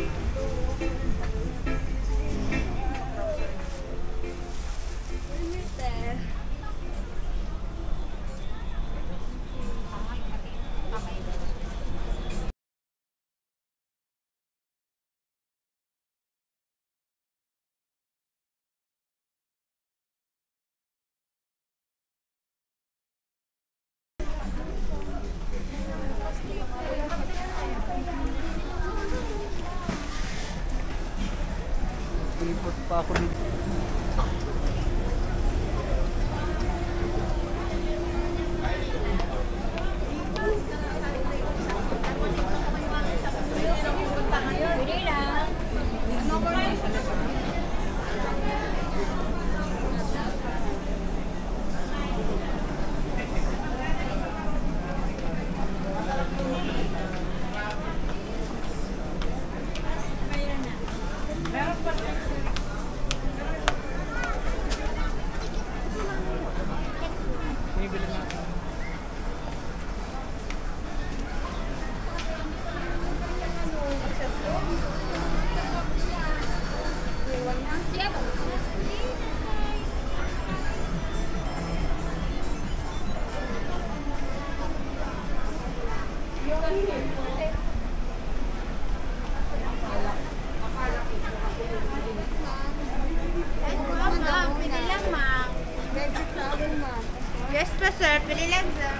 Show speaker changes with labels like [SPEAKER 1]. [SPEAKER 1] Thank you. Nag-report pa ako dito. Les lèvres. Euh,